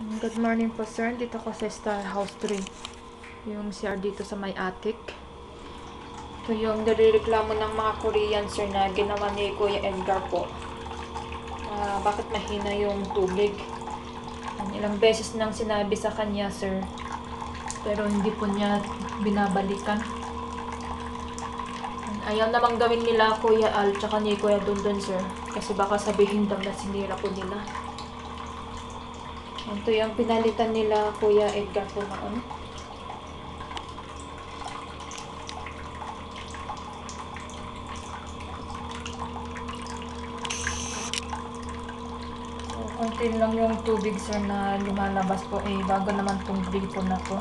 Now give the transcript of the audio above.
Good morning po sir. Dito ko sa Star House 3. Yung CR dito sa may attic. Ito yung nalireklamo ng mga Korean sir na ginawa ni Kuya Edgar po. Ah, bakit mahina yung tubig? Ang ilang beses nang sinabi sa kanya sir. Pero hindi po niya binabalikan. Ayaw namang gawin nila Kuya Al tsaka ni Kuya Dundun sir. Kasi baka sabihin daw na sinira po nila. Ito yung pinalitan nila Kuya Edgar po noon. So, konti lang yung tubig sir na lumalabas po eh bago naman tong gripo na to.